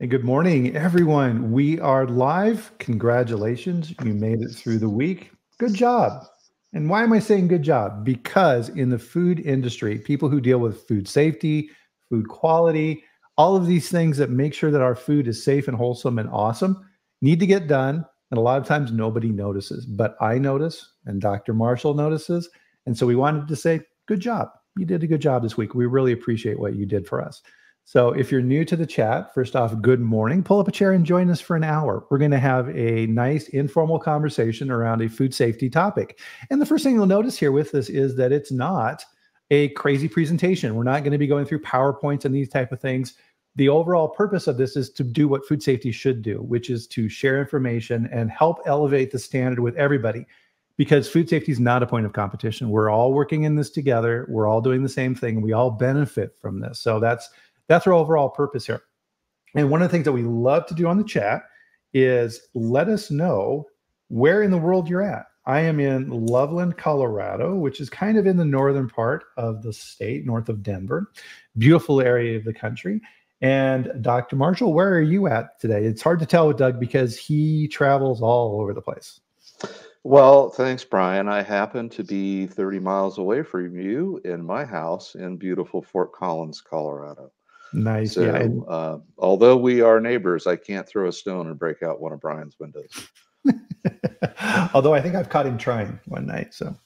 And good morning, everyone. We are live. Congratulations. You made it through the week. Good job. And why am I saying good job? Because in the food industry, people who deal with food safety, food quality, all of these things that make sure that our food is safe and wholesome and awesome need to get done. And a lot of times nobody notices, but I notice and Dr. Marshall notices. And so we wanted to say, good job. You did a good job this week. We really appreciate what you did for us. So if you're new to the chat, first off, good morning. Pull up a chair and join us for an hour. We're going to have a nice informal conversation around a food safety topic. And the first thing you'll notice here with this is that it's not a crazy presentation. We're not going to be going through PowerPoints and these type of things. The overall purpose of this is to do what food safety should do, which is to share information and help elevate the standard with everybody. Because food safety is not a point of competition. We're all working in this together. We're all doing the same thing. We all benefit from this. So that's that's our overall purpose here. And one of the things that we love to do on the chat is let us know where in the world you're at. I am in Loveland, Colorado, which is kind of in the northern part of the state, north of Denver. Beautiful area of the country. And Dr. Marshall, where are you at today? It's hard to tell with Doug because he travels all over the place. Well, thanks, Bryan. I happen to be 30 miles away from you in my house in beautiful Fort Collins, Colorado. Nice. So, yeah. uh, although we are neighbors, I can't throw a stone and break out one of Bryan's windows. although I think I've caught him trying one night. So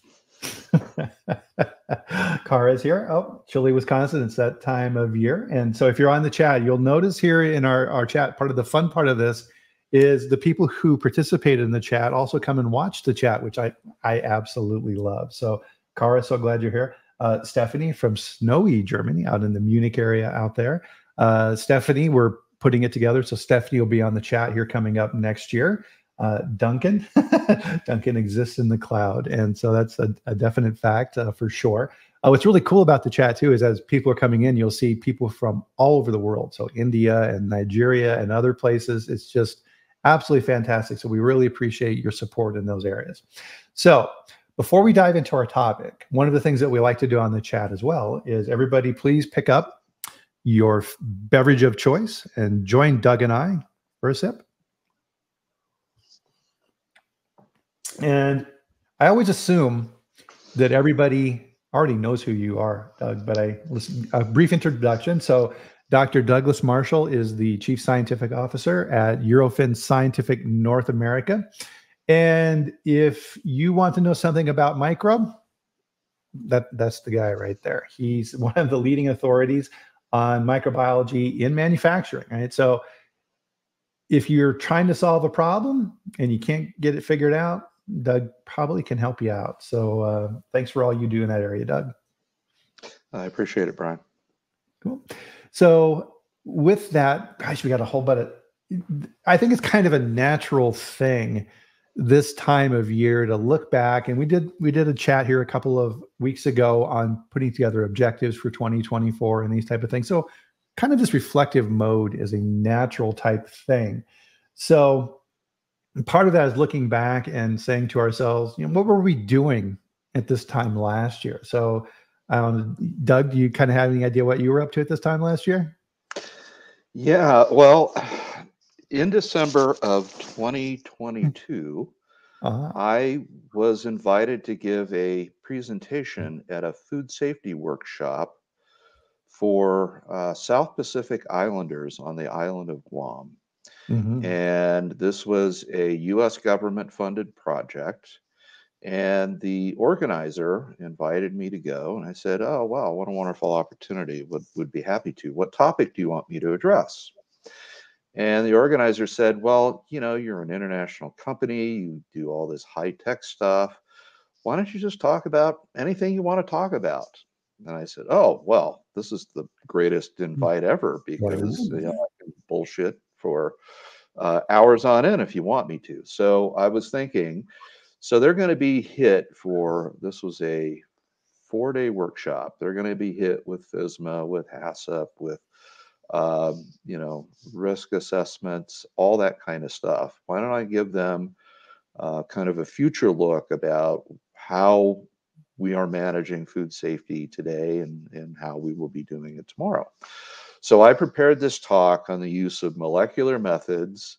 Kara's here. Oh, Chili, Wisconsin. It's that time of year. And so if you're on the chat, you'll notice here in our, our chat, part of the fun part of this is the people who participated in the chat also come and watch the chat, which I, I absolutely love. So Kara, so glad you're here uh, Stephanie from snowy Germany, out in the Munich area out there. Uh, Stephanie, we're putting it together. So Stephanie will be on the chat here coming up next year. Uh, Duncan, Duncan exists in the cloud, and so that's a, a definite fact uh, for sure. Uh, what's really cool about the chat too is as people are coming in, you'll see people from all over the world. So India and Nigeria and other places. It's just absolutely fantastic. So we really appreciate your support in those areas. So before we dive into our topic, one of the things that we like to do on the chat as well is everybody please pick up your beverage of choice and join Doug and I for a sip. And I always assume that everybody already knows who you are, Doug, but I listen a brief introduction. So Dr. Douglas Marshall is the Chief Scientific Officer at Eurofins Scientific North America. And if you want to know something about microbe, that that's the guy right there. He's one of the leading authorities on microbiology in manufacturing, right? So if you're trying to solve a problem and you can't get it figured out, Doug probably can help you out. So uh, thanks for all you do in that area, Doug. I appreciate it, Bryan. Cool. So with that, gosh, we got a whole bunch of. I think it's kind of a natural thing this time of year to look back and we did we did a chat here a couple of weeks ago on putting together objectives for 2024 and these type of things. So kind of this reflective mode is a natural type thing. So part of that is looking back and saying to ourselves you know what were we doing at this time last year? So um, doug do you kind of have any idea what you were up to at this time last year? Yeah well in December of 2022, uh-huh. I was invited to give a presentation at a food safety workshop for uh, South Pacific Islanders on the island of Guam. Mm-hmm. And this was a US government funded project. And the organizer invited me to go. And I said, Oh, wow, what a wonderful opportunity. Would, would be happy to. What topic do you want me to address? And the organizer said, Well, you know, you're an international company, you do all this high tech stuff. Why don't you just talk about anything you want to talk about? And I said, Oh, well, this is the greatest hmm. invite ever because you know, I can bullshit for uh, hours on end if you want me to. So I was thinking, so they're going to be hit for this was a four day workshop. They're going to be hit with FSMA, with HACCP, with um, you know, risk assessments, all that kind of stuff. Why don't I give them uh, kind of a future look about how we are managing food safety today and, and how we will be doing it tomorrow? So I prepared this talk on the use of molecular methods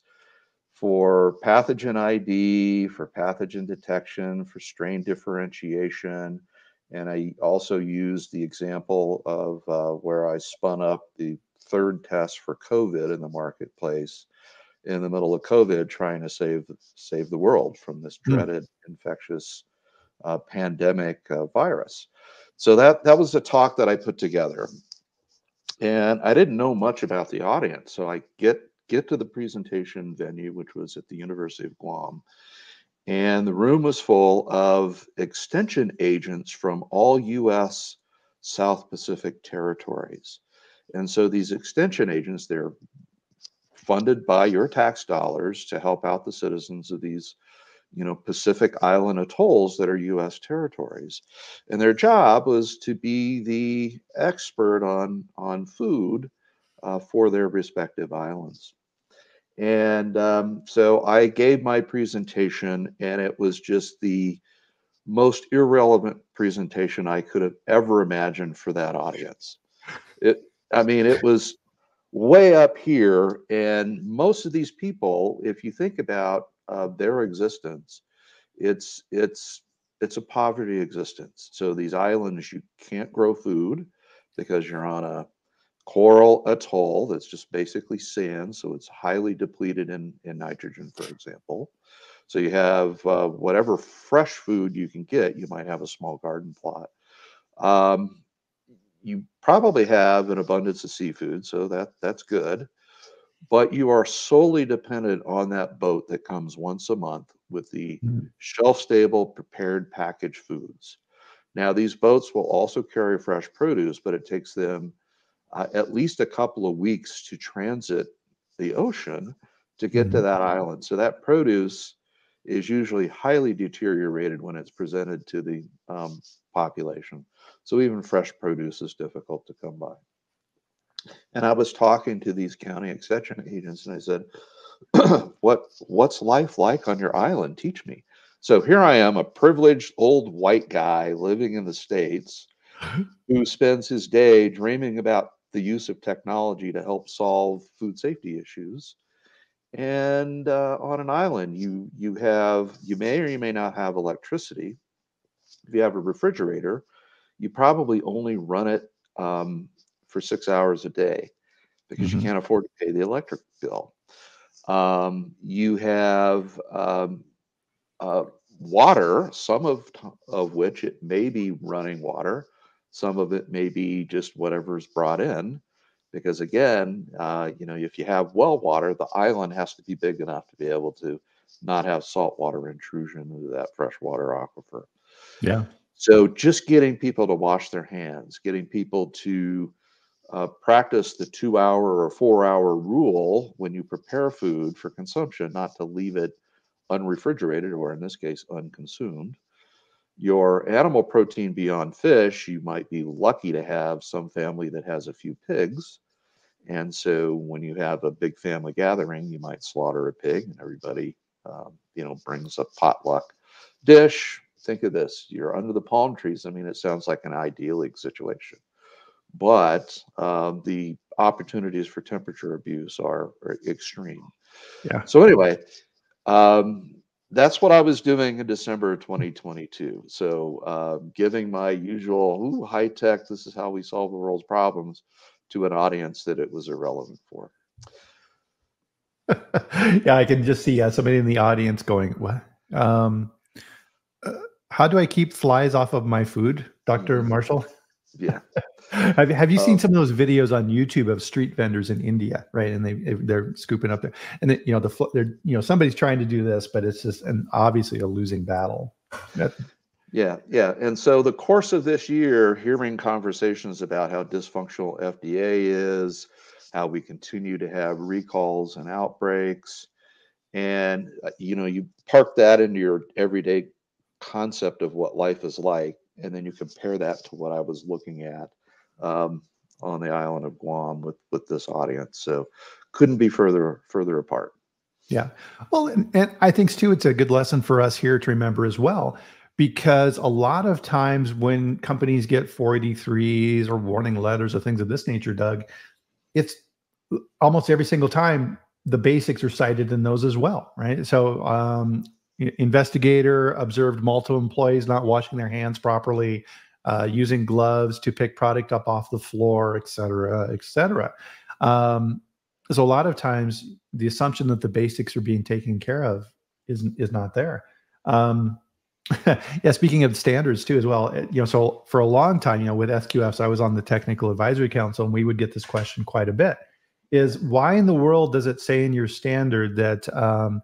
for pathogen ID, for pathogen detection, for strain differentiation. And I also used the example of uh, where I spun up the third test for COVID in the marketplace in the middle of COVID, trying to save save the world from this hmm. dreaded mm. infectious uh, pandemic uh, virus. So that that was a talk that I put together, and I didn't know much about the audience. So I get get to the presentation venue, which was at the University of Guam, and the room was full of extension agents from all U.S. South Pacific territories. And so these extension agents, they're funded by your tax dollars to help out the citizens of these you know pacific island atolls that are us territories. And their job was to be the expert on on food uh, for their respective islands. And um, so i gave my presentation and it was just the most irrelevant presentation i could have ever imagined for that audience. It i mean it was way up here. And most of these people, if you think about uh, their existence, it's it's it's a poverty existence. So these islands, you can't grow food because you're on a coral atoll that's just basically sand, so it's highly depleted in in nitrogen, for example. So you have uh, whatever fresh food you can get. You might have a small garden plot. Um, you probably have an abundance of seafood, so that that's good. But you are solely dependent on that boat that comes once a month with the mm. shelf stable prepared packaged foods. Now, these boats will also carry fresh produce, but it takes them uh, at least a couple of weeks to transit the ocean to get mm. to mm-hmm. that island. So that produce is usually highly deteriorated when it's presented to the um, population. So even fresh produce is difficult to come by. And I was talking to these county extension agents and I said, what what's life like on your island? Teach me. So here I am, a privileged old white guy living in the States who spends his day dreaming about the use of technology to help solve food safety issues. And uh, on an island, you you have you may or you may not have electricity. If you have a refrigerator, you probably only run it um, for six hours a day because mm-hmm. you can't afford to pay the electric bill. Um, you have um, uh, water, some of of which it may be running water, some of it may be just whatever's brought in. Because again, uh, you know, if you have well water, the island has to be big enough to be able to not have saltwater intrusion into that freshwater aquifer. Yeah. So just getting people to wash their hands, getting people to uh, practice the two hour or four hour rule when you prepare food for consumption, not to leave it unrefrigerated or in this case, unconsumed. Your animal protein beyond fish, you might be lucky to have some family that has a few pigs. And so when you have a big family gathering, you might slaughter a pig and everybody, um, you know, brings a potluck dish think of this you're under the palm trees i mean it sounds like an idyllic situation. But um, the opportunities for temperature abuse are, are extreme. Yeah. So anyway um, that's what i was doing in december 2022 so uh, giving my usual ooh, high tech this is how we solve the world's problems to an audience that it was irrelevant for. Yeah i can just see uh, somebody in the audience going what? Um, how do I keep flies off of my food, Doctor mm-hmm. Marshall? Yeah. have, have you um, seen some of those videos on YouTube of street vendors in India, right? And they they're scooping up there, and then, you know the they're you know somebody's trying to do this, but it's just an obviously a losing battle. yeah, yeah. And so the course of this year, hearing conversations about how dysfunctional FDA is, how we continue to have recalls and outbreaks, and uh, you know you park that into your everyday concept of what life is like, and then you compare that to what I was looking at um, on the island of Guam with with this audience. So couldn't be further further apart. Yeah, well, and, and I think too, it's a good lesson for us here to remember as well, because a lot of times when companies get 483s or warning letters or things of this nature, Doug, it's almost every single time the basics are cited in those as well, right? So, um, investigator observed multiple employees not washing their hands properly, uh, using gloves to pick product up off the floor, et cetera, et cetera. Um, so a lot of times the assumption that the basics are being taken care of is is not there. Um, yeah, speaking of standards too, as well, eh, you know, so for a long time, you know, with SQFs, I was on the technical advisory council, and we would get this question quite a bit: is why in the world does it say in your standard that um,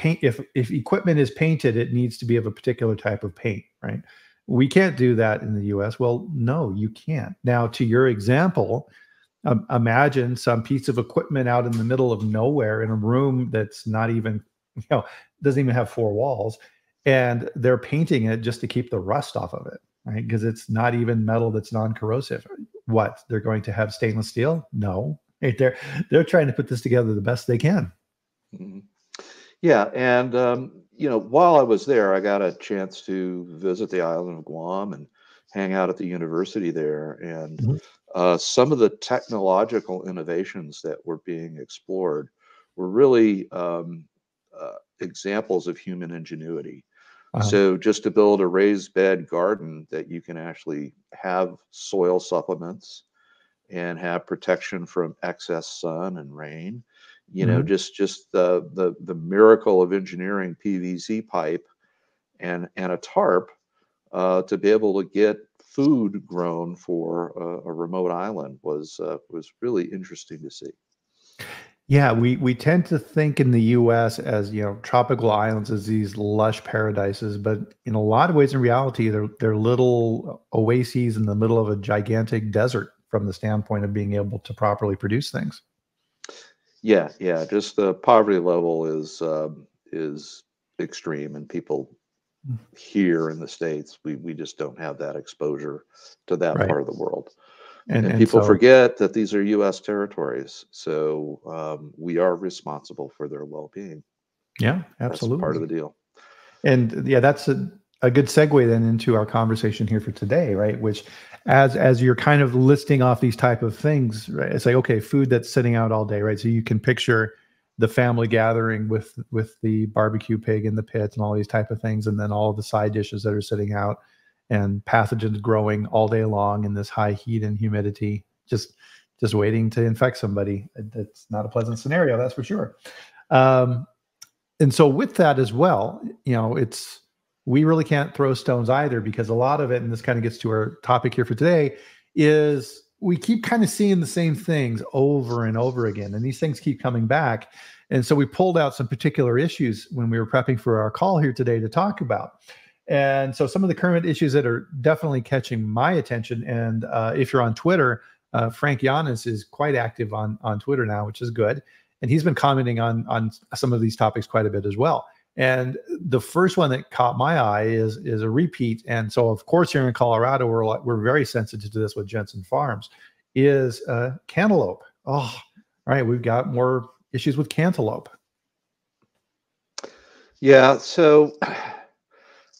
paint if if equipment is painted, it needs to be of a particular type of paint, right? We can't do that in the U.S. Well, no, you can't. Now, to your example, um, imagine some piece of equipment out in the middle of nowhere in a room that's not even, you know, doesn't even have four walls and they're painting it just to keep the rust off of it right because it's not even metal that's non-corrosive what they're going to have stainless steel no they're they're trying to put this together the best they can mm-hmm. Yeah and um, you know while i was there i got a chance to visit the island of guam and hang out at the university there and mm-hmm. uh, some of the technological innovations that were being explored were really um, uh, examples of human ingenuity uh-huh. So just to build a raised bed garden that you can actually have soil supplements and have protection from excess sun and rain. You mm-hmm. know, just just the the the miracle of engineering PVC pipe and and a tarp uh, to be able to get food grown for a, a remote island was uh, was really interesting to see. Yeah, we we tend to think in the U.S. as you know tropical islands as these lush paradises, but in a lot of ways, in reality, they're they're little oases in the middle of a gigantic desert from the standpoint of being able to properly produce things. Yeah, yeah, just the poverty level is uh, is extreme, and people mm. here in the states, we we just don't have that exposure to that right. part of the world. And, and, and people so, forget that these are U.S. territories, so um, we are responsible for their well-being. Yeah, absolutely. That's part of the deal. And yeah, that's a, a good segue then into our conversation here for today, right? Which, as as you're kind of listing off these type of things, right? It's like okay, food that's sitting out all day, right? So you can picture the family gathering with with the barbecue pig in the pit and all these type of things, and then all the side dishes that are sitting out and pathogens growing all day long in this high heat and humidity, just just waiting to infect somebody. That's not a pleasant scenario, that's for sure. Um, and so with that as well, you know, it's we really can't throw stones either because a lot of it, and this kind of gets to our topic here for today, is we keep kind of seeing the same things over and over again, and these things keep coming back. And so we pulled out some particular issues when we were prepping for our call here today to talk about. And so some of the current issues that are definitely catching my attention, and uh, if you're on Twitter, uh, Frank Yiannas is quite active on on Twitter now, which is good, and he's been commenting on on some of these topics quite a bit as well. And the first one that caught my eye is is a repeat, and so of course here in Colorado we're we're very sensitive to this with Jensen Farms, is uh, cantaloupe. Oh, all right, we've got more issues with cantaloupe. Yeah, so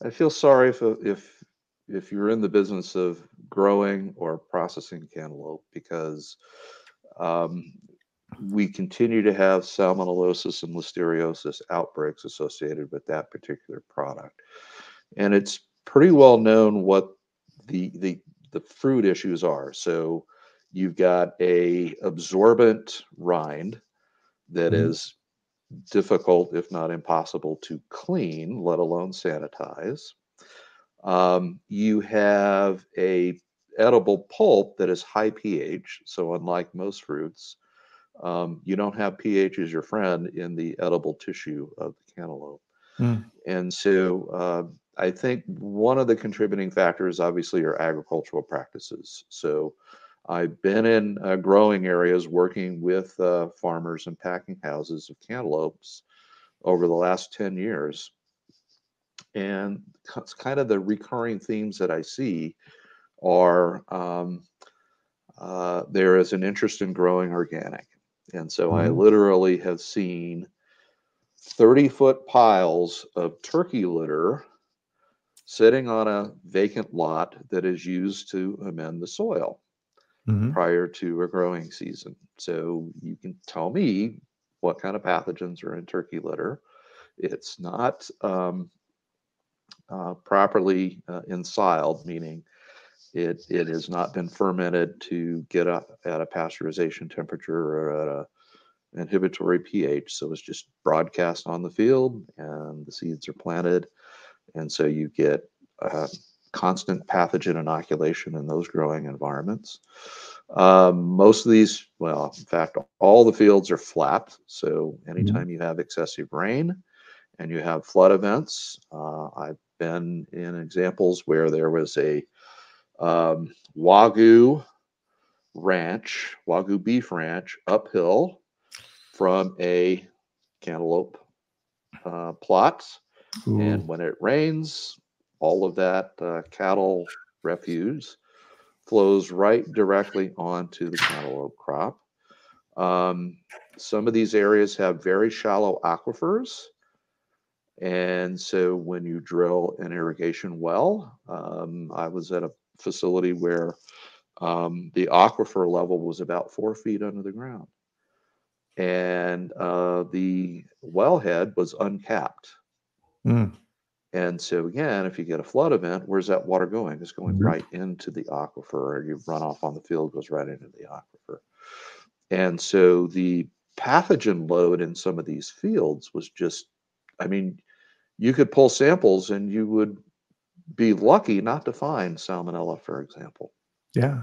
I feel sorry if if if you're in the business of growing or processing cantaloupe because um, we continue to have salmonellosis and listeriosis outbreaks associated with that particular product, and it's pretty well known what the the the fruit issues are. So you've got a absorbent rind that mm-hmm. is difficult, if not impossible, to clean, let alone sanitize. Um, you have a edible pulp that is high pH. So unlike most fruits, um, you don't have pH as your friend in the edible tissue of the cantaloupe. Mm. And so uh, I think one of the contributing factors, obviously, are agricultural practices. So I've been in uh, growing areas working with uh, farmers and packing houses of cantaloupes over the last 10 years. And it's kind of the recurring themes that I see are um, uh, there is an interest in growing organic. And so mm-hmm. I literally have seen 30 foot piles of turkey litter sitting on a vacant lot that is used to amend the soil. mm-hmm. prior to a growing season. So you can tell me what kind of pathogens are in turkey litter. It's not um, uh, properly uh, ensiled, meaning it, it has not been fermented to get up at a pasteurization temperature or at a inhibitory pH. So it's just broadcast on the field and the seeds are planted. And so you get uh, constant pathogen inoculation in those growing environments. Um, most of these, well, in fact, all the fields are flat. So anytime mm-hmm. you have excessive rain and you have flood events, uh, I've been in examples where there was a um, Wagyu ranch, Wagyu beef ranch uphill from a cantaloupe uh, plots. Ooh. And when it rains, all of that uh, cattle refuse flows right directly onto the cantaloupe crop. Um, some of these areas have very shallow aquifers. And so when you drill an irrigation well, um, I was at a facility where um, the aquifer level was about four feet under the ground and uh, the wellhead was uncapped. Mm. And so again, if you get a flood event, where's that water going? It's going mm-hmm. right into the aquifer, or you run off on the field, goes right into the aquifer. And so the pathogen load in some of these fields was just, I mean, you could pull samples and you would be lucky not to find salmonella, for example. Yeah.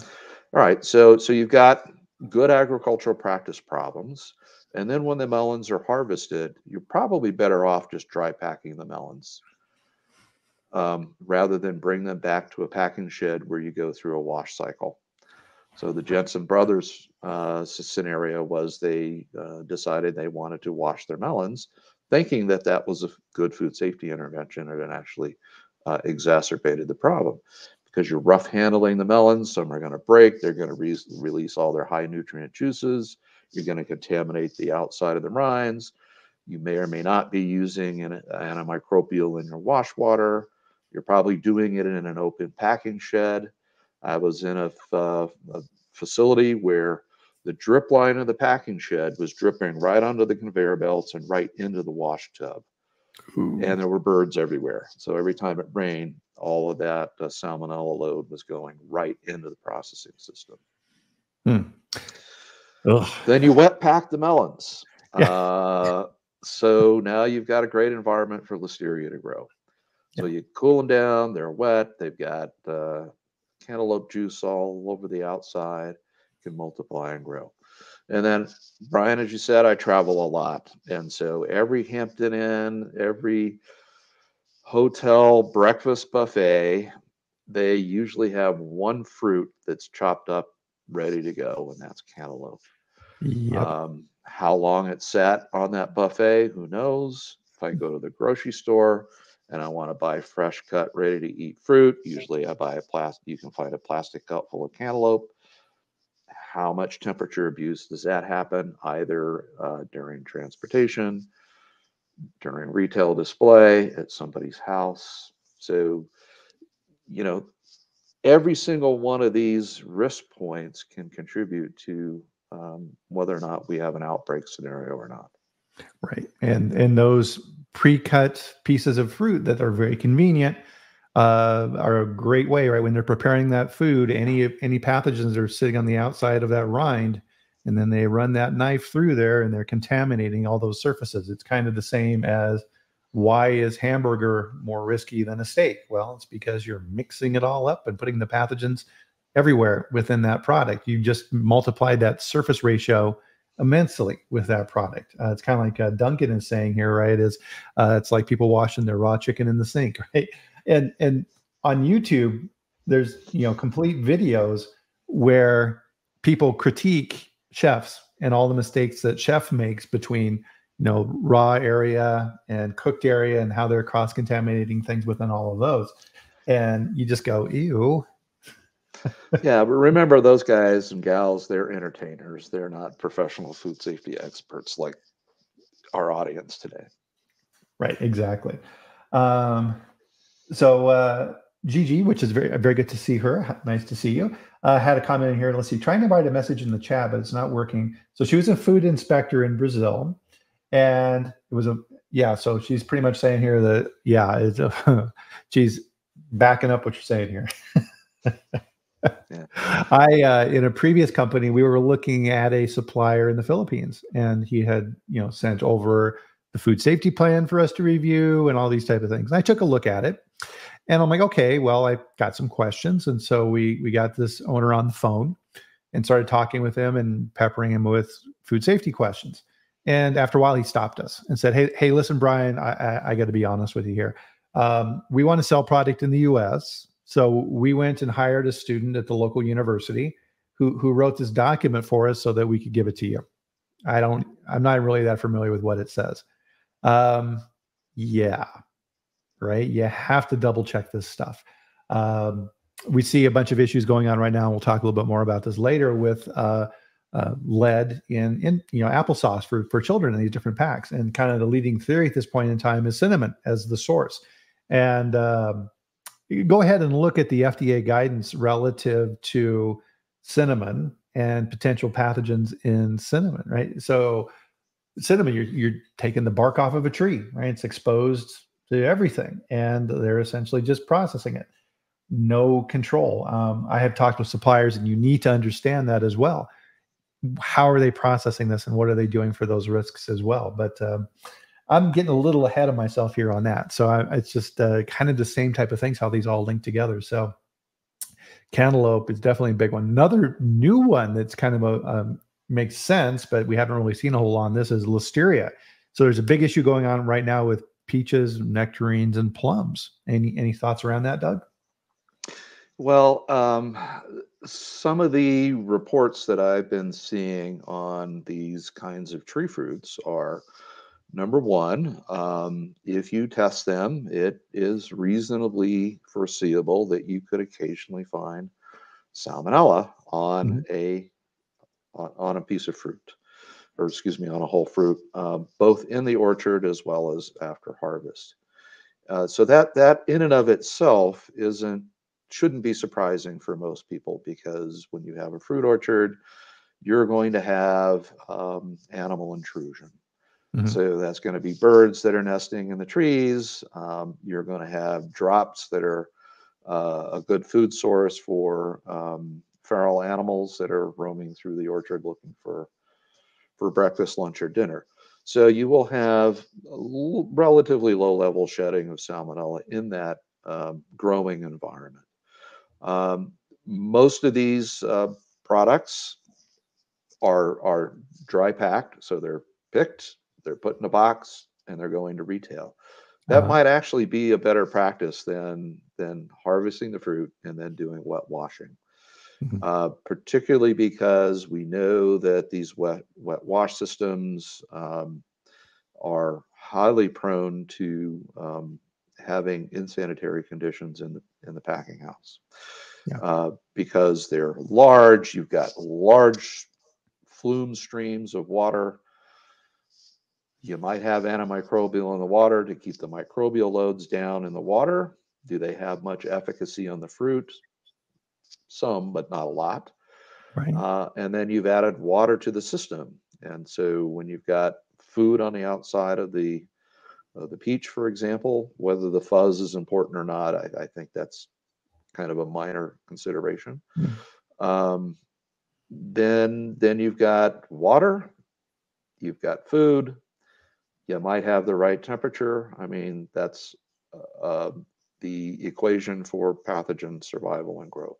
All right. So so you've got good agricultural practice problems. And then when the melons are harvested, you're probably better off just dry packing the melons um, rather than bring them back to a packing shed where you go through a wash cycle. So the Jensen brothers uh, scenario was they uh, decided they wanted to wash their melons, thinking that that was a good food safety intervention, and it actually uh, exacerbated the problem because you're rough handling the melons. Some are going to break. They're going to re- release all their high nutrient juices. You're going to contaminate the outside of the rinds. You may or may not be using an antimicrobial in your wash water. You're probably doing it in an open packing shed. I was in a, uh, a facility where the drip line of the packing shed was dripping right onto the conveyor belts and right into the wash tub. Ooh. And there were birds everywhere. So every time it rained, all of that uh, salmonella load was going right into the processing system. Hmm. Then you wet pack the melons. Yeah. Uh, so now you've got a great environment for listeria to grow. So yeah. you cool them down, they're wet, they've got uh, cantaloupe juice all over the outside, can multiply and grow. And then, Bryan, as you said, I travel a lot. And so every Hampton Inn, every hotel breakfast buffet, they usually have one fruit that's chopped up, ready to go, and that's cantaloupe. Yep. Um, how long it sat on that buffet, who knows? If I go to the grocery store and I want to buy fresh cut, ready to eat fruit, usually I buy a plastic. You can find a plastic cup full of cantaloupe. How much temperature abuse does that happen? Either uh, during transportation, during retail display at somebody's house. So, you know, every single one of these risk points can contribute to um, whether or not we have an outbreak scenario or not. Right, and and those pre-cut pieces of fruit that are very convenient uh, are a great way, right? When they're preparing that food, any any pathogens are sitting on the outside of that rind and then they run that knife through there and they're contaminating all those surfaces. It's kind of the same as why is hamburger more risky than a steak? Well, it's because you're mixing it all up and putting the pathogens everywhere within that product. You just multiplied that surface ratio immensely with that product. Uh, it's kind of like uh, Duncan is saying here, right? Is uh, it's like people washing their raw chicken in the sink, right? And and on YouTube, there's you know complete videos where people critique chefs and all the mistakes that chef makes between you know raw area and cooked area and how they're cross contaminating things within all of those. And you just go ew. Yeah but remember those guys and gals they're entertainers. They're not professional food safety experts like our audience today. Right exactly. Um, so uh, Gigi, which is very very good to see her. Nice to see you. uh, had a comment in here. Let's see, trying to write a message in the chat, but it's not working. So she was a food inspector in Brazil, and it was a yeah. So she's pretty much saying here that yeah, it's a, she's backing up what you're saying here. yeah. I uh, in a previous company we were looking at a supplier in the Philippines, and he had you know sent over the food safety plan for us to review and all these type of things. And I took a look at it, and I'm like, okay, well, I got some questions, and so we we got this owner on the phone and started talking with him and peppering him with food safety questions. And after a while, he stopped us and said, "Hey, hey, listen, Bryan, I, I, I got to be honest with you here. Um, we want to sell product in the U.S. So we went and hired a student at the local university who who wrote this document for us so that we could give it to you. I don't. I'm not really that familiar with what it says. Um, yeah, right? You have to double check this stuff. Um, we see a bunch of issues going on right now. And We'll talk a little bit more about this later with uh, uh, lead in in you know applesauce for for children in these different packs. And kind of the leading theory at this point in time is cinnamon as the source. And um, go ahead and look at the FDA guidance relative to cinnamon and potential pathogens in cinnamon. Right, so cinnamon, you're you're taking the bark off of a tree, right? It's exposed to everything, and they're essentially just processing it. No control. Um, I have talked with suppliers, and you need to understand that as well. How are they processing this, and what are they doing for those risks as well? But um, I'm getting a little ahead of myself here on that. So I, it's just uh, kind of the same type of things, how these all link together. So cantaloupe is definitely a big one. Another new one that's kind of a um, makes sense, but we haven't really seen a whole lot on this is listeria. So there's a big issue going on right now with peaches, nectarines, and plums. Any any thoughts around that, Doug? Well, um, some of the reports that I've been seeing on these kinds of tree fruits are number one, um, if you test them, it is reasonably foreseeable that you could occasionally find salmonella on mm-hmm. a on, on a piece of fruit, or excuse me, on a whole fruit, uh, both in the orchard as well as after harvest. Uh, so that that in and of itself isn't shouldn't be surprising for most people because when you have a fruit orchard, you're going to have um, animal intrusion. Mm-hmm. So that's going to be birds that are nesting in the trees. Um, you're going to have drops that are uh, a good food source for um, feral animals that are roaming through the orchard looking for for breakfast, lunch, or dinner. So you will have relatively low level shedding of salmonella in that um, growing environment. Um, most of these uh, products are are dry packed, so they're picked, they're put in a box, and they're going to retail. That uh-huh. might actually be a better practice than than harvesting the fruit and then doing wet washing mm-hmm. uh, particularly because we know that these wet wet wash systems um, are highly prone to um, having insanitary conditions in the in the packing house yeah. uh, because they're large. You've got large flume streams of water. You might have antimicrobial in the water to keep the microbial loads down in the water. Do they have much efficacy on the fruit? Some, but not a lot. Right. Uh, and then you've added water to the system. And so when you've got food on the outside of the the peach, for example, whether the fuzz is important or not, I, I think that's kind of a minor consideration. Mm. Um, then then you've got water, you've got food, you might have the right temperature. I mean, that's uh, uh the equation for pathogen survival and growth.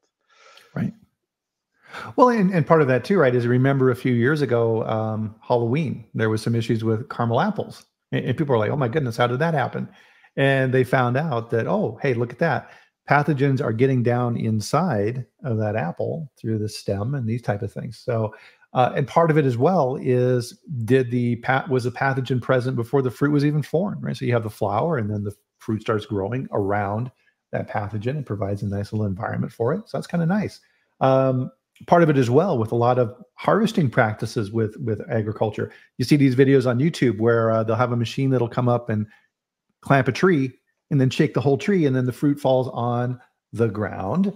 Well, and, and part of that too, right, is remember a few years ago, um, Halloween, there was some issues with caramel apples. And, and people were like, oh my goodness, how did that happen? And they found out that, oh, hey, look at that. Pathogens are getting down inside of that apple through the stem and these type of things. So, uh, and part of it as well is did the pat was the pathogen present before the fruit was even formed, right? So you have the flower and then the fruit starts growing around that pathogen and provides a nice little environment for it. So that's kind of nice. Um, part of it as well with a lot of harvesting practices with with agriculture. You see these videos on YouTube where uh, they'll have a machine that'll come up and clamp a tree and then shake the whole tree, and then the fruit falls on the ground.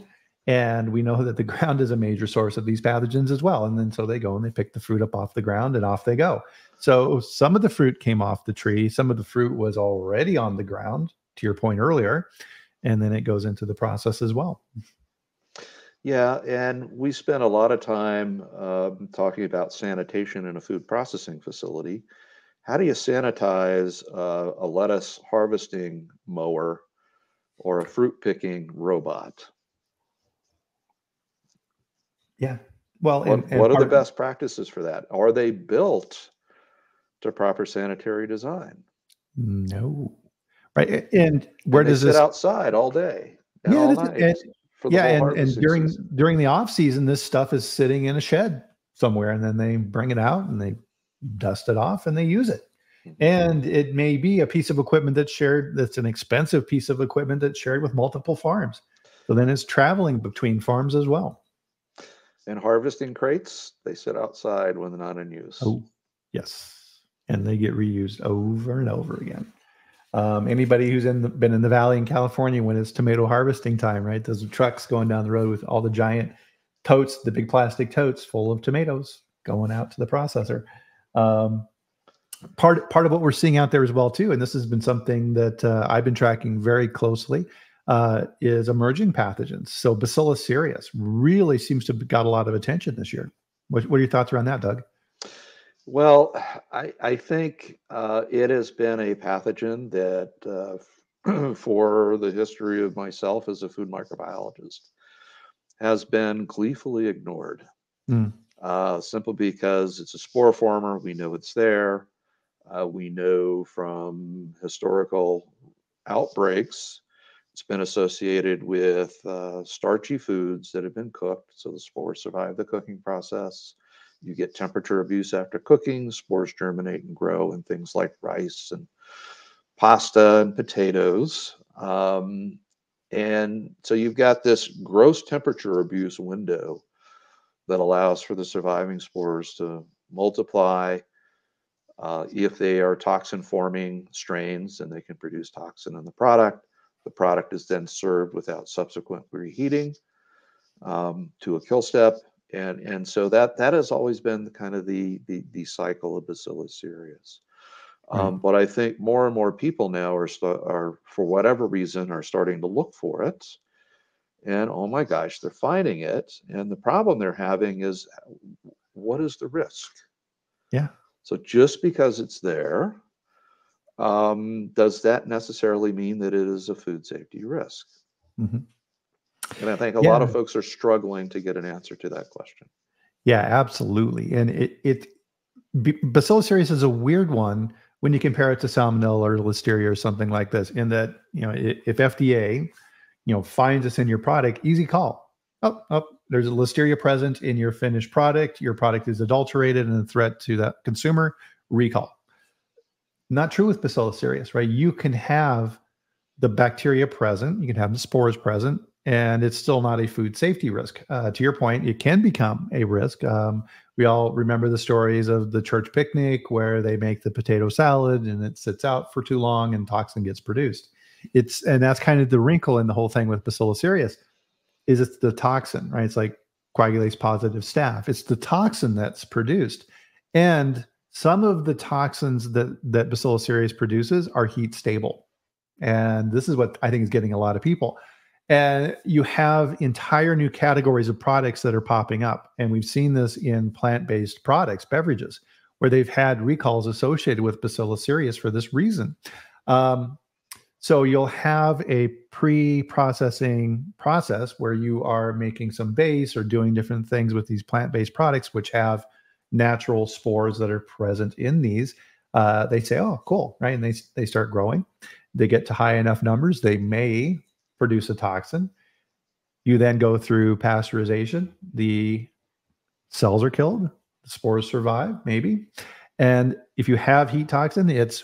And we know that the ground is a major source of these pathogens as well. And then so they go and they pick the fruit up off the ground and off they go. So some of the fruit came off the tree, some of the fruit was already on the ground, to your point earlier, and then it goes into the process as well. Yeah, and we spent a lot of time uh, talking about sanitation in a food processing facility. How do you sanitize uh, a lettuce harvesting mower or a fruit picking robot? Yeah. Well, what, and, what are the best practices for that? Are they built to proper sanitary design? No. Right. And where and does sit this outside all day? Yeah, all yeah, and, and during season. during the off season, this stuff is sitting in a shed somewhere, and then they bring it out and they dust it off and they use it. Mm-hmm. And it may be a piece of equipment that's shared. That's an expensive piece of equipment that's shared with multiple farms. So then it's traveling between farms as well. And harvesting crates, they sit outside when they're not in use. Oh, yes, and they get reused over and over again. Um, anybody who's in the, been in the valley in California when it's tomato harvesting time, right? Those trucks going down the road with all the giant totes, the big plastic totes full of tomatoes going out to the processor. Um, part part of what we're seeing out there as well too, and this has been something that uh, I've been tracking very closely, uh, is emerging pathogens. So Bacillus cereus really seems to have got a lot of attention this year. What, what are your thoughts around that, Doug? Well, I, I think uh, it has been a pathogen that, uh, for the history of myself as a food microbiologist, has been gleefully ignored. Mm. Uh, simply because it's a spore former, we know it's there. Uh, we know from historical outbreaks, it's been associated with uh, starchy foods that have been cooked, so the spores survive the cooking process you get temperature abuse after cooking, spores germinate and grow in things like rice and pasta and potatoes. Um, and so you've got this gross temperature abuse window that allows for the surviving spores to multiply. Uh, if they are toxin forming strains, and they can produce toxin in the product. The product is then served without subsequent reheating um, to a kill step and and so that that has always been kind of the the, the cycle of Bacillus cereus. Um, But I think more and more people now are are for whatever reason are starting to look for it, and oh my gosh, they're finding it. And the problem they're having is, what is the risk? Yeah. So just because it's there, um, does that necessarily mean that it is a food safety risk? Mm-hmm. And I think a yeah. lot of folks are struggling to get an answer to that question. Yeah, absolutely. And it it Bacillus cereus is a weird one when you compare it to Salmonella or Listeria or something like this. In that you know if FDA you know finds this in your product, easy call. Oh, oh, there's a Listeria present in your finished product. Your product is adulterated and a threat to that consumer. Recall. Not true with Bacillus cereus, right? You can have the bacteria present, you can have the spores present, and it's still not a food safety risk. Uh, to your point, it can become a risk. Um, we all remember the stories of the church picnic where they make the potato salad and it sits out for too long and toxin gets produced. It's and that's kind of the wrinkle in the whole thing with Bacillus cereus, is it's the toxin, right? It's like coagulase positive staph. It's the toxin that's produced, and some of the toxins that that Bacillus cereus produces are heat stable, and this is what I think is getting a lot of people and you have entire new categories of products that are popping up. And we've seen this in plant based products, beverages, where they've had recalls associated with Bacillus cereus for this reason. Um, so you'll have a pre processing process where you are making some base or doing different things with these plant based products, which have natural spores that are present in these. Uh, they say, oh, cool, right? And they, they start growing. They get to high enough numbers, they may produce a toxin. You then go through pasteurization. The cells are killed, the spores survive, maybe. And if you have heat toxin, it's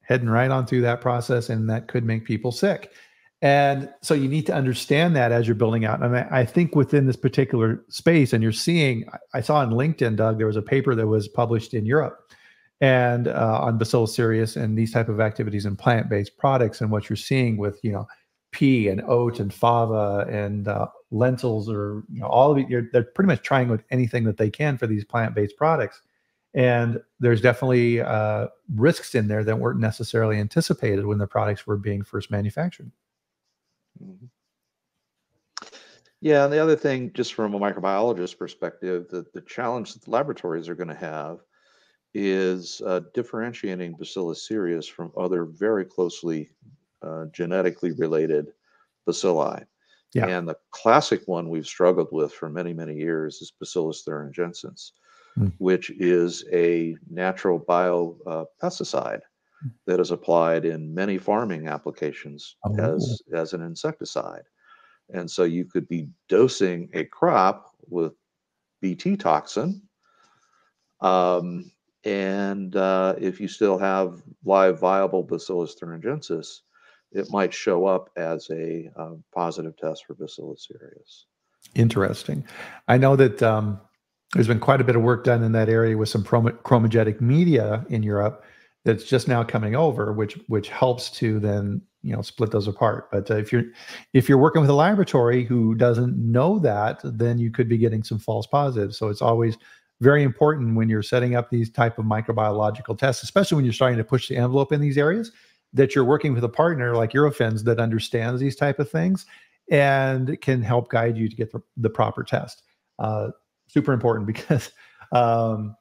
heading right on through that process, and that could make people sick. And so you need to understand that as you're building out. And I, I, think within this particular space, and you're seeing, I saw on LinkedIn, Doug, there was a paper that was published in Europe and uh, on Bacillus cereus and these type of activities in plant-based products. And what you're seeing with, you know, pea and oat and fava and uh, lentils or you know all of it. They're pretty much trying with anything that they can for these plant-based products, and there's definitely uh, risks in there that weren't necessarily anticipated when the products were being first manufactured. Mm-hmm. Yeah, and the other thing, just from a microbiologist perspective, the, the challenge that the laboratories are going to have is uh, differentiating Bacillus cereus from other very closely uh, genetically related bacilli. Yeah. And the classic one we've struggled with for many, many years is Bacillus thuringiensis, mm. which is a natural bio uh, pesticide that is applied in many farming applications oh. as, as an insecticide. And so you could be dosing a crop with BT toxin. Um, and uh, if you still have live viable Bacillus thuringiensis, it might show up as a uh, positive test for Bacillus cereus. Interesting. I know that um, there's been quite a bit of work done in that area with some chromogenic media in Europe that's just now coming over, which which helps to then you know split those apart but uh, if you're if you're working with a laboratory who doesn't know that then you could be getting some false positives so it's always very important when you're setting up these type of microbiological tests especially when you're starting to push the envelope in these areas that you're working with a partner like eurofins that understands these type of things and can help guide you to get the, the proper test uh, super important because um,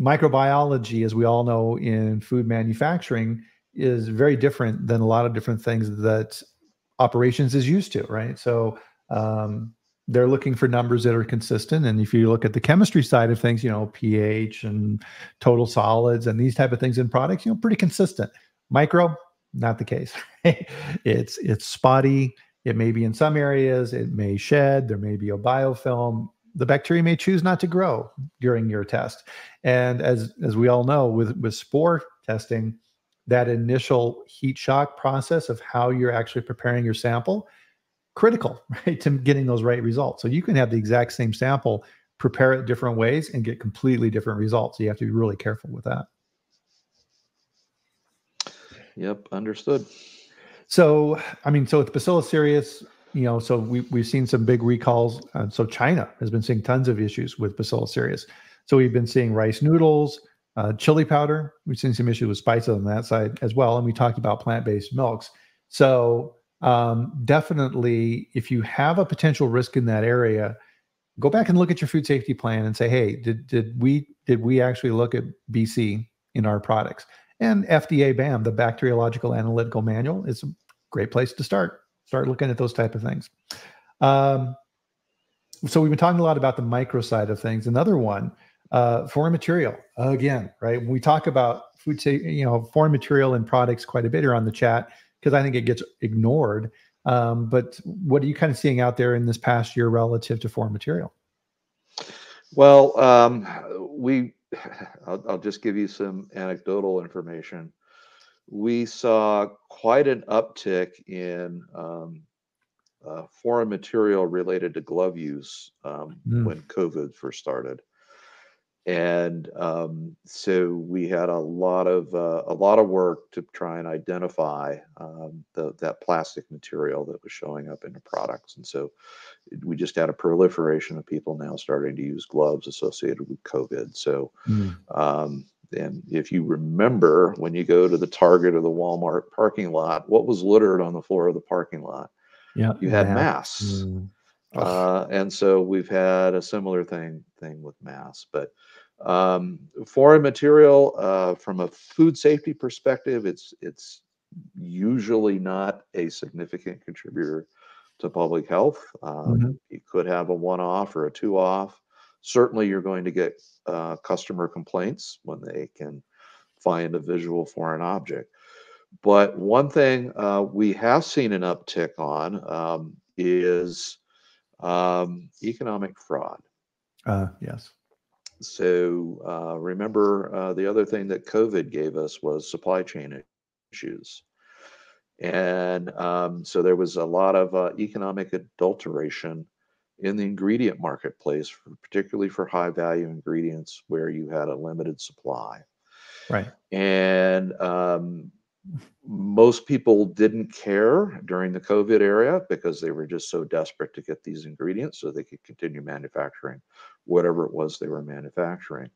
microbiology as we all know in food manufacturing is very different than a lot of different things that operations is used to, right? So um, they're looking for numbers that are consistent. And if you look at the chemistry side of things, you know, pH and total solids and these type of things in products, you know, pretty consistent. Micro, not the case. it's it's spotty. It may be in some areas. It may shed. There may be a biofilm. The bacteria may choose not to grow during your test. And as as we all know, with with spore testing, that initial heat shock process of how you're actually preparing your sample critical right to getting those right results so you can have the exact same sample prepare it different ways and get completely different results so you have to be really careful with that yep understood so i mean so with bacillus cereus you know so we, we've seen some big recalls uh, so china has been seeing tons of issues with bacillus cereus so we've been seeing rice noodles uh, chili powder, we've seen some issues with spices on that side as well. And we talked about plant based milks. So, um, definitely, if you have a potential risk in that area, go back and look at your food safety plan and say, hey, did, did we did we actually look at BC in our products? And FDA BAM, the Bacteriological Analytical Manual, is a great place to start. Start looking at those type of things. Um, so we've been talking a lot about the micro side of things. Another one uh, foreign material again, right? We talk about food, say, you know, foreign material and products quite a bit here on the chat because I think it gets ignored. Um, but what are you kind of seeing out there in this past year relative to foreign material? Well, um, we, I'll, I'll, just give you some anecdotal information. We saw quite an uptick in um, uh, foreign material related to glove use um, mm. when COVID first started and um, so we had a lot of uh, a lot of work to try and identify um, the, that plastic material that was showing up in the products. And so we just had a proliferation of people now starting to use gloves associated with covid. So mm. um, and if you remember when you go to the target or the walmart parking lot what was littered on the floor of the parking lot? Yeah you had masks. mm. Uh, and so we've had a similar thing thing with masks, but um, foreign material uh, from a food safety perspective, it's it's usually not a significant contributor to public health. Um, mm-hmm. You could have a one-off or a two-off. Certainly, you're going to get uh, customer complaints when they can find a visual foreign object. But one thing uh, we have seen an uptick on um, is um, economic fraud. Uh, yes. So uh, remember, uh, the other thing that COVID gave us was supply chain issues. And um, so there was a lot of uh, economic adulteration in the ingredient marketplace, for, particularly for high value ingredients where you had a limited supply. Right. And um, most people didn't care during the COVID era because they were just so desperate to get these ingredients so they could continue manufacturing whatever it was they were manufacturing.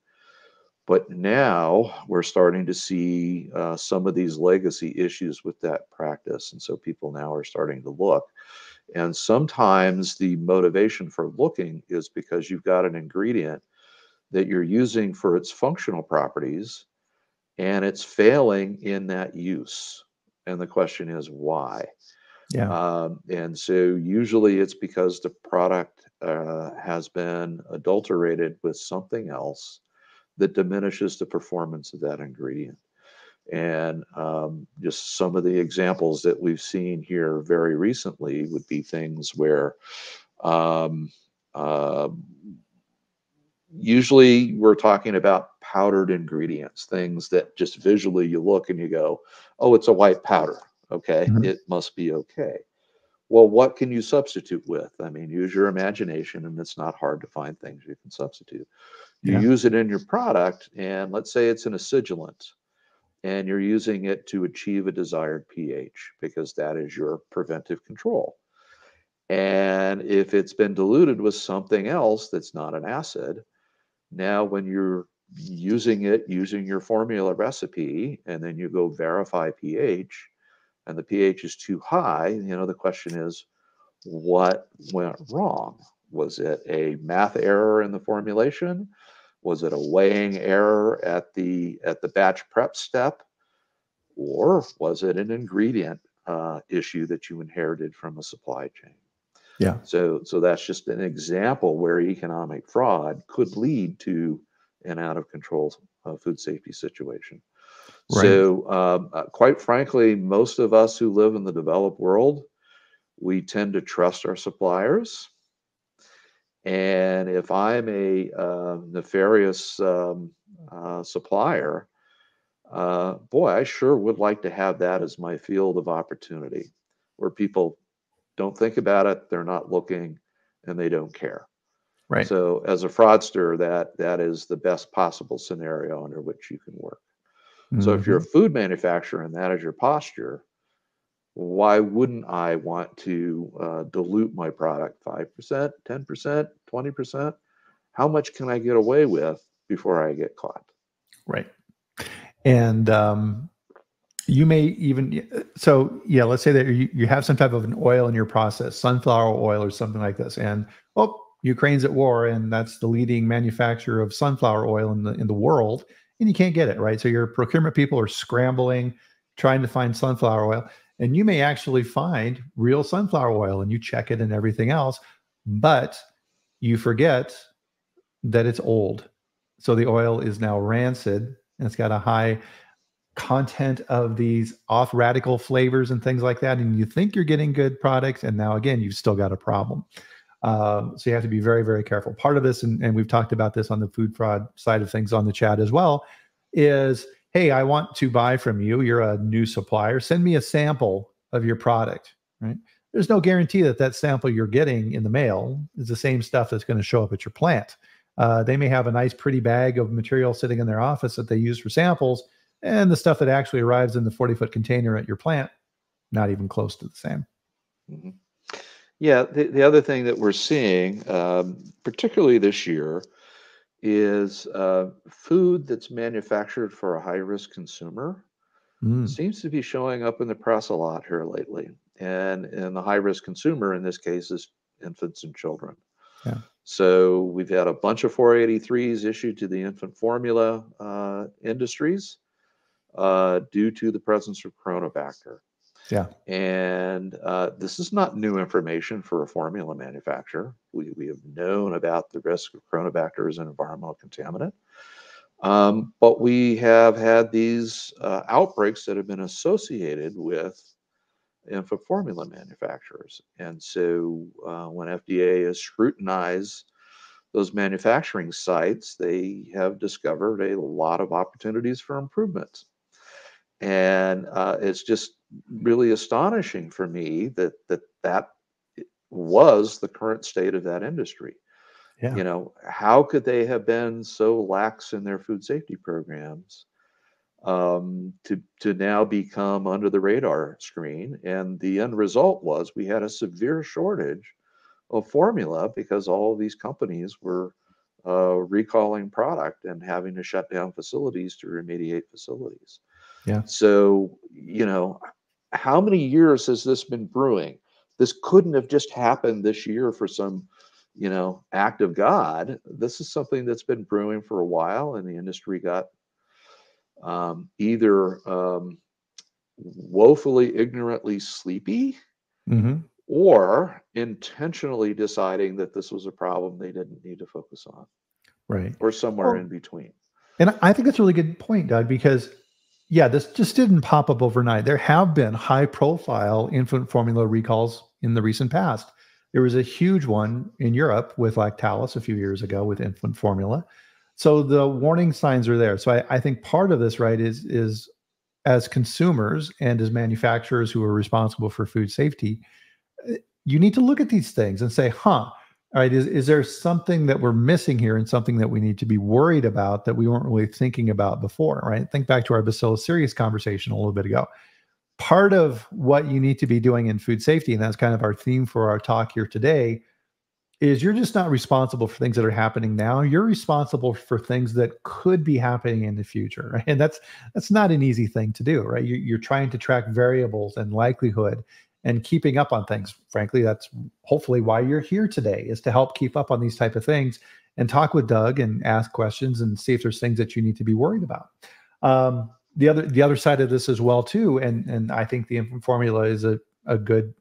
But now we're starting to see uh, some of these legacy issues with that practice. And so people now are starting to look. And sometimes the motivation for looking is because you've got an ingredient that you're using for its functional properties and it's failing in that use. And the question is why? Yeah. Um, and so usually it's because the product uh, has been adulterated with something else that diminishes the performance of that ingredient. And um, just some of the examples that we've seen here very recently would be things where um, uh, usually we're talking about powdered ingredients, things that just visually you look and you go, oh, it's a white powder. Okay, mm-hmm. it must be okay. Well, what can you substitute with? I mean, use your imagination, and it's not hard to find things you can substitute. You yeah. use it in your product, and let's say it's an acidulant, and you're using it to achieve a desired pH because that is your preventive control. And if it's been diluted with something else that's not an acid, now when you're using it using your formula recipe and then you go verify pH and the pH is too high, you know, the question is what went wrong? Was it a math error in the formulation? Was it a weighing error at the at the batch prep step? Or was it an ingredient uh, issue that you inherited from a supply chain? Yeah. So so that's just an example where economic fraud could lead to an out of control uh, food safety situation. Right. So, um, uh, quite frankly, most of us who live in the developed world, we tend to trust our suppliers. And if I'm a uh, nefarious um, uh, supplier, uh, boy, I sure would like to have that as my field of opportunity where people don't think about it, they're not looking, and they don't care. Right. So as a fraudster, that that is the best possible scenario under which you can work. Mm-hmm. So if you're a mm-hmm. food manufacturer and that is your posture, why wouldn't I want to uh, dilute my product 5%, 10%, 20%? How much can I get away with before I get caught? Right. And um, you may even, so yeah, let's say that you, you have some type of an oil in your process, sunflower oil or something like this. And, oh, Ukraine's at war, and that's the leading manufacturer of sunflower oil in the in the world, and you can't get it right. So your procurement people are scrambling, trying to find sunflower oil, and you may actually find real sunflower oil, and you check it and everything else, but you forget that it's old. So the oil is now rancid, and it's got a high content of these off radical flavors and things like that, and you think you're getting good products, and now again you've still got a problem. Um, so you have to be very, very careful. Part of this, and, and we've talked about this on the food fraud side of things on the chat as well, is hey, I want to buy from you. You're a new supplier. Send me a sample of your product, right? There's no guarantee that that sample you're getting in the mail is the same stuff that's going to show up at your plant. Uh, they may have a nice, pretty bag of material sitting in their office that they use for samples, and the stuff that actually arrives in the 40 foot container at your plant, not even close to the same. Mm-hmm. Yeah, the, the other thing that we're seeing, um, particularly this year, is uh, food that's manufactured for a high risk consumer mm. seems to be showing up in the press a lot here lately. And, and the high risk consumer in this case is infants and children. Yeah. So we've had a bunch of 483s issued to the infant formula uh, industries uh, due to the presence of Cronobacter. Yeah. And uh, this is not new information for a formula manufacturer. We, we have known about the risk of Cronobacter as an environmental contaminant. Um, but we have had these uh, outbreaks that have been associated with infant formula manufacturers. And so uh, when FDA has scrutinized those manufacturing sites, they have discovered a lot of opportunities for improvement. And uh, it's just really astonishing for me that that that was the current state of that industry. Yeah. You know, how could they have been so lax in their food safety programs um, to to now become under the radar screen. And the end result was we had a severe shortage of formula because all of these companies were uh, recalling product and having to shut down facilities to remediate facilities. Yeah. So you know, how many years has this been brewing? This couldn't have just happened this year for some you know act of god this is something that's been brewing for a while and the industry got um, either um, woefully ignorantly sleepy mm-hmm. or intentionally deciding that this was a problem they didn't need to focus on. Right. Or somewhere well, in between. And I think that's a really good point, Doug, because yeah, this just didn't pop up overnight. There have been high profile infant formula recalls in the recent past. There was a huge one in Europe with Lactalis a few years ago with infant formula. So the warning signs are there. So I, I think part of this, right, is is as consumers and as manufacturers who are responsible for food safety, eh, you need to look at these things and say, huh, all right, is, is there something that we're missing here and something that we need to be worried about that we weren't really thinking about before, right? Think back to our Bacillus cereus conversation a little bit ago. Part of what you need to be doing in food safety, and that's kind of our theme for our talk here today, is you're just not responsible for things that are happening now you're responsible for things that could be happening in the future right? and that's that's not an easy thing to do right you're, you're trying to track variables and likelihood and keeping up on things. Frankly that's hopefully why you're here today is to help keep up on these type of things and talk with doug and ask questions and see if there's things that you need to be worried about. Um, the other the other side of this as well too and and i think the infant formula is a, a good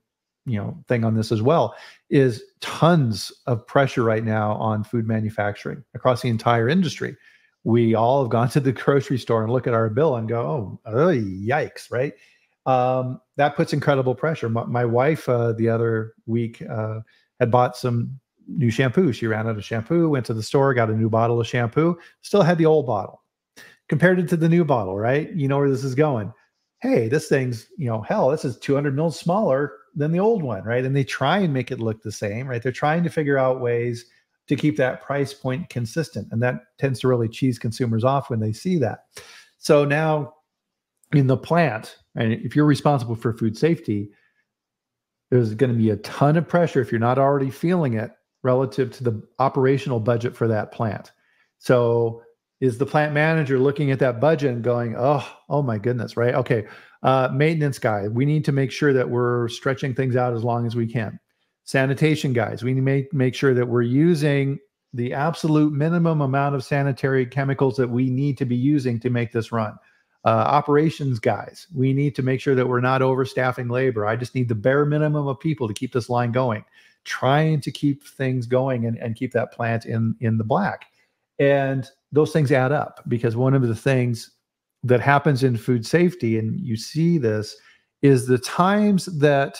you know thing on this as well is tons of pressure right now on food manufacturing across the entire industry. We all have gone to the grocery store and look at our bill and go oh, yikes right? Um, that puts incredible pressure my, my wife uh, the other week uh, had bought some new shampoo she ran out of shampoo went to the store got a new bottle of shampoo still had the old bottle compared it to the new bottle right you know where this is going hey this thing's you know hell this is 200 mils smaller than the old one, right? And they try and make it look the same, right? They're trying to figure out ways to keep that price point consistent. And that tends to really cheese consumers off when they see that. So now in the plant, and if you're responsible for food safety, there's going to be a ton of pressure if you're not already feeling it relative to the operational budget for that plant. So is the plant manager looking at that budget and going, "Oh, oh my goodness, right? Okay, uh, maintenance guy, we need to make sure that we're stretching things out as long as we can. Sanitation guys, we need to make, make sure that we're using the absolute minimum amount of sanitary chemicals that we need to be using to make this run. Uh, operations guys, we need to make sure that we're not overstaffing labor. I just need the bare minimum of people to keep this line going, trying to keep things going and, and keep that plant in, in the black. And those things add up because one of the things that happens in food safety, and you see this, is the times that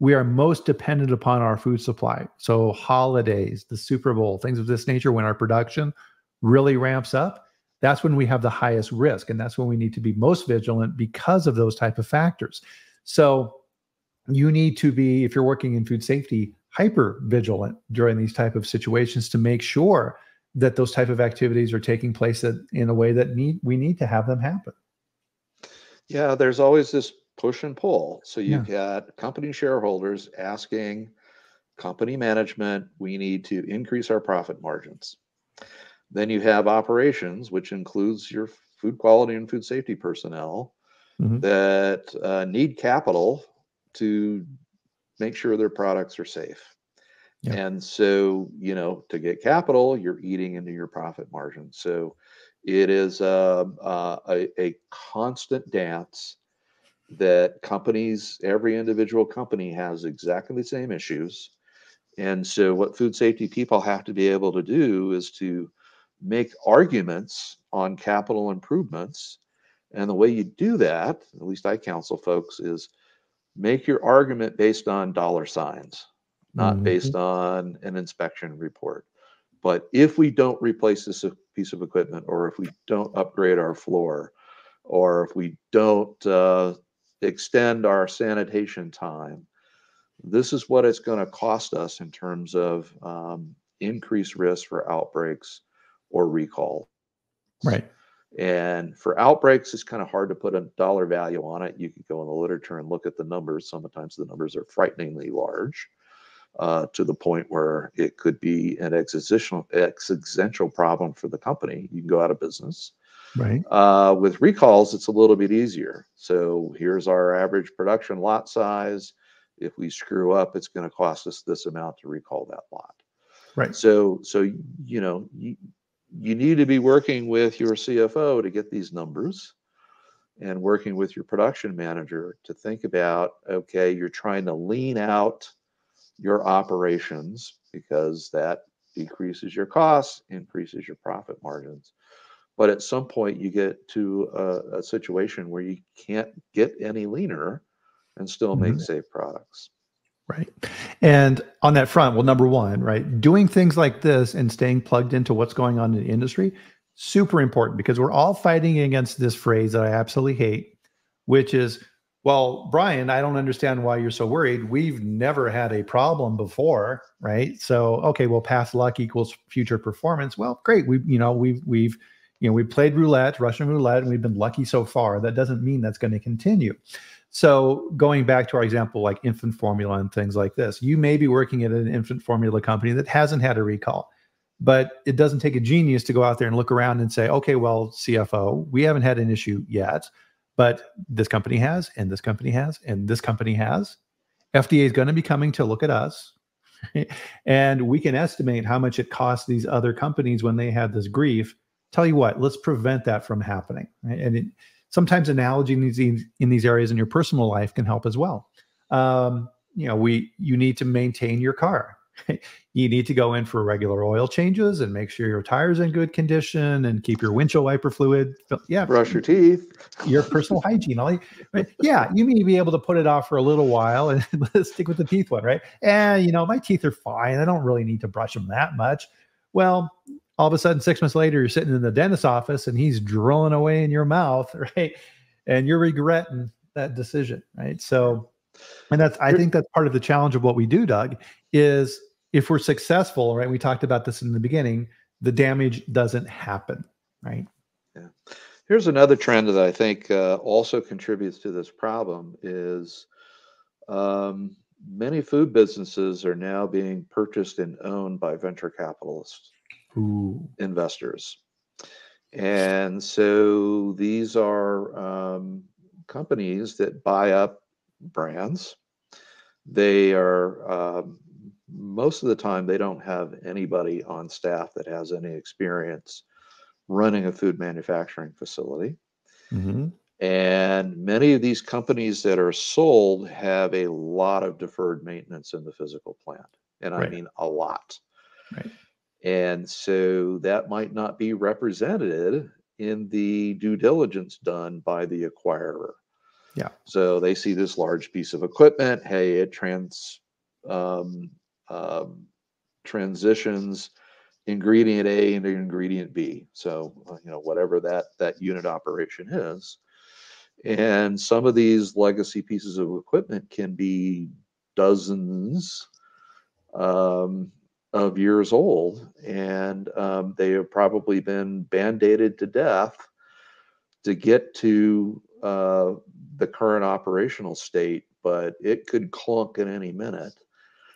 we are most dependent upon our food supply. So holidays, the Super Bowl, things of this nature, when our production really ramps up, that's when we have the highest risk. And that's when we need to be most vigilant because of those type of factors. So you need to be, if you're working in food safety, hyper vigilant during these type of situations to make sure that those type of activities are taking place in a way that need we need to have them happen. Yeah, there's always this push and pull. So you've yeah. got company shareholders asking company management, we need to increase our profit margins. Then you have operations, which includes your food quality and food safety personnel mm-hmm. that uh, need capital to make sure their products are safe. And so, you know, to get capital, you're eating into your profit margin. So it is a, a, a constant dance that companies, every individual company has exactly the same issues. And so, what food safety people have to be able to do is to make arguments on capital improvements. And the way you do that, at least I counsel folks, is make your argument based on dollar signs not mm-hmm. based on an inspection report. But if we don't replace this piece of equipment, or if we don't upgrade our floor, or if we don't uh, extend our sanitation time, this is what it's going to cost us in terms of um, increased risk for outbreaks or recall. Right. And for outbreaks, it's kind of hard to put a dollar value on it. You could go in the literature and look at the numbers. Sometimes the numbers are frighteningly large uh, to the point where it could be an existential existential problem for the company. You can go out of business. Right. Uh, with recalls, it's a little bit easier. So here's our average production lot size. If we screw up, it's going to cost us this amount to recall that lot. Right. So so you know you, you need to be working with your CFO to get these numbers and working with your production manager to think about okay, you're trying to lean out your operations because that decreases your costs, increases your profit margins. But at some point, you get to a, a situation where you can't get any leaner and still make mm-hmm. safe products. Right. And on that front, well, number one, right, doing things like this and staying plugged into what's going on in the industry, super important because we're all fighting against this phrase that I absolutely hate, which is, well, Bryan, I don't understand why you're so worried. We've never had a problem before, right? So, okay, well, past luck equals future performance. Well, great. We, you know, we've we've you know we played roulette, Russian roulette, and we've been lucky so far. That doesn't mean that's going to continue. So going back to our example, like infant formula and things like this, you may be working at an infant formula company that hasn't had a recall, but it doesn't take a genius to go out there and look around and say, okay, well, CFO, we haven't had an issue yet, but this company has, and this company has, and this company has. FDA is going to be coming to look at us. and we can estimate how much it costs these other companies when they had this grief. Tell you what, let's prevent that from happening. Right? And it, sometimes analogy in these in these areas in your personal life can help as well. Um, you know, we you need to maintain your car. you need to go in for regular oil changes and make sure your tires in good condition and keep your windshield wiper fluid. Yeah, brush your teeth. Your personal hygiene. All right? Yeah, you may be able to put it off for a little while and let's stick with the teeth one, right? And you know, my teeth are fine. I don't really need to brush them that much. Well, all of a sudden six months later you're sitting in the dentist's office and he's drilling away in your mouth right? And you're regretting that decision right? So and that's i think that's part of the challenge of what we do doug is if we're successful right we talked about this in the beginning the damage doesn't happen right? Yeah. Here's another trend that i think uh, also contributes to this problem is um, many food businesses are now being purchased and owned by venture capitalists Ooh. investors. And so these are um, companies that buy up brands. They are, um, most of the time, they don't have anybody on staff that has any experience running a food manufacturing facility. Mm-hmm. And many of these companies that are sold have a lot of deferred maintenance in the physical plant. And right. I mean a lot. Right. And so that might not be represented in the due diligence done by the acquirer. Yeah. So they see this large piece of equipment. Hey, it trans um, um, transitions ingredient A into ingredient B. So uh, you know whatever that that unit operation is. And some of these legacy pieces of equipment can be dozens um, of years old, and um, they have probably been band-aided to death to get to uh, the current operational state, but it could clunk at any minute.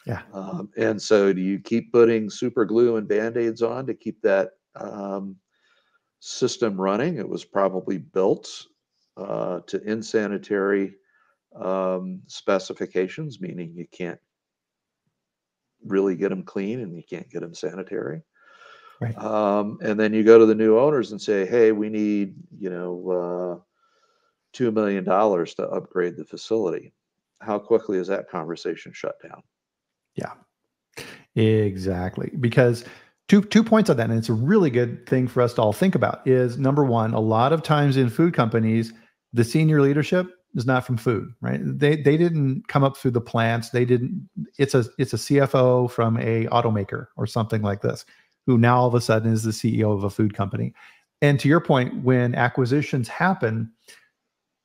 Yeah. Um, and so, do you keep putting super glue and band-aids on to keep that um, system running? It was probably built uh, to insanitary um, specifications, meaning you can't really get them clean and you can't get them sanitary. Right. Um, and then you go to the new owners and say, hey, we need, you know, uh, $2 million to upgrade the facility. How quickly is that conversation shut down? Yeah, exactly. Because two two points on that, and it's a really good thing for us to all think about. Is number one, a lot of times in food companies, the senior leadership is not from food, right? They they didn't come up through the plants. They didn't. It's a it's a CFO from a automaker or something like this, who now all of a sudden is the CEO of a food company. And to your point, when acquisitions happen,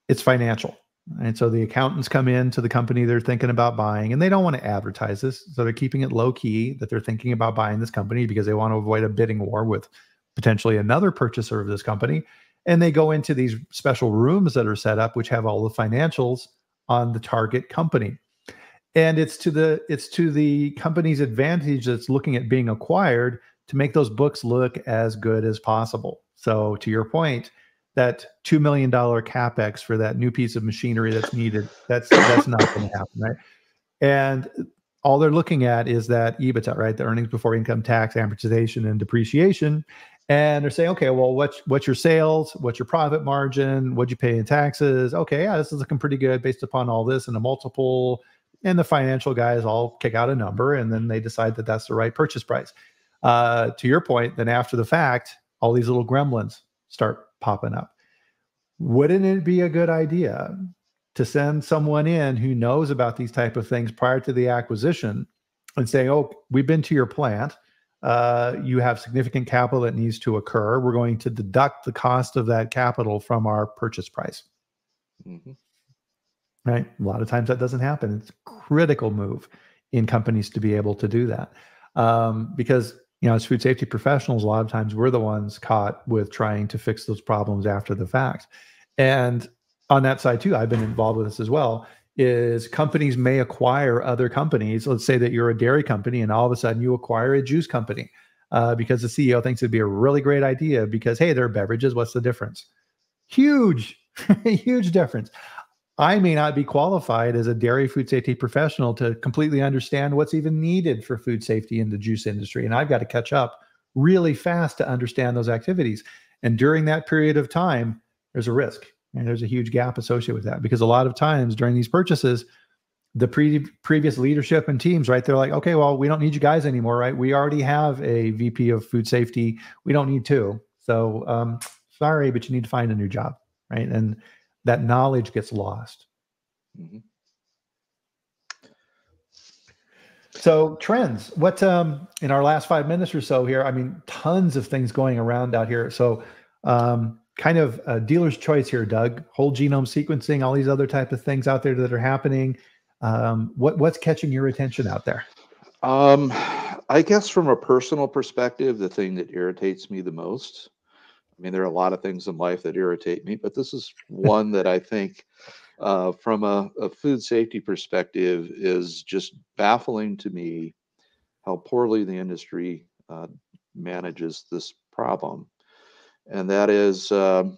it's financial. And so the accountants come in to the company they're thinking about buying, and they don't want to advertise this. So they're keeping it low key that they're thinking about buying this company because they want to avoid a bidding war with potentially another purchaser of this company and they go into these special rooms that are set up, which have all the financials on the target company. And it's to the it's to the company's advantage that's looking at being acquired to make those books look as good as possible. So to your point, that two million dollar capex for that new piece of machinery that's needed, that's that's not going to happen, right? And all they're looking at is that EBITDA, right? The earnings before income tax, amortization, and depreciation. And they're saying, okay, well, what's what's your sales? What's your profit margin? What'd you pay in taxes? Okay, yeah, this is looking pretty good based upon all this and a multiple. And the financial guys all kick out a number, and then they decide that that's the right purchase price. Uh, to your point, then after the fact, all these little gremlins start popping up. Wouldn't it be a good idea to send someone in who knows about these type of things prior to the acquisition and say, "Oh, we've been to your plant. Uh, you have significant capital that needs to occur. We're going to deduct the cost of that capital from our purchase price." Mm-hmm. Right? A lot of times that doesn't happen. It's a critical move in companies to be able to do that um, because you know as food safety professionals, a lot of times we're the ones caught with trying to fix those problems after the fact, and on that side too, I've been involved with this as well. Is companies may acquire other companies. Let's say that you're a dairy company, and all of a sudden you acquire a juice company uh, because the CEO thinks it'd be a really great idea because hey, they're beverages. What's the difference? Huge, huge difference. I may not be qualified as a dairy food safety professional to completely understand what's even needed for food safety in the juice industry, and I've got to catch up really fast to understand those activities. And during that period of time, there's a risk and there's a huge gap associated with that because a lot of times during these purchases, the pre- previous leadership and teams, right? They're like, okay, well, we don't need you guys anymore, right? We already have a VP of food safety. We don't need two. So um, sorry, but you need to find a new job, right? And that knowledge gets lost. Mm-hmm. So trends. What um in our last five minutes or so here? I mean, tons of things going around out here. So um kind of a dealer's choice here, Doug. Whole genome sequencing, all these other type of things out there that are happening. Um, what what's catching your attention out there? Um, I guess from a personal perspective, the thing that irritates me the most. I mean, there are a lot of things in life that irritate me, but this is one that I think, uh, from a, a food safety perspective, is just baffling to me how poorly the industry uh, manages this problem and that is um,